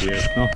Piękno.